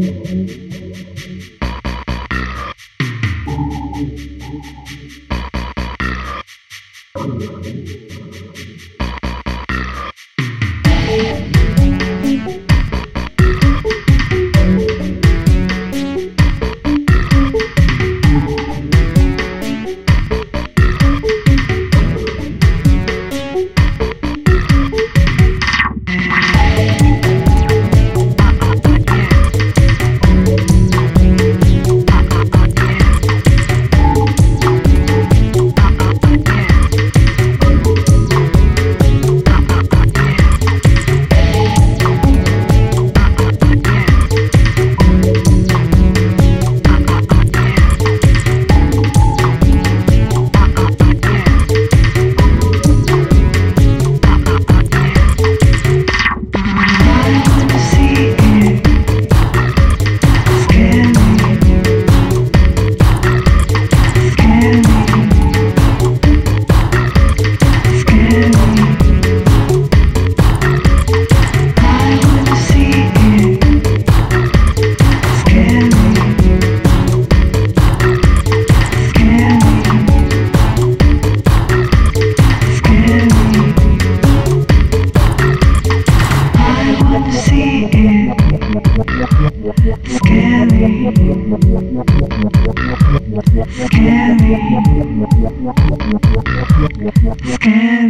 Thank you. Scary. Scary.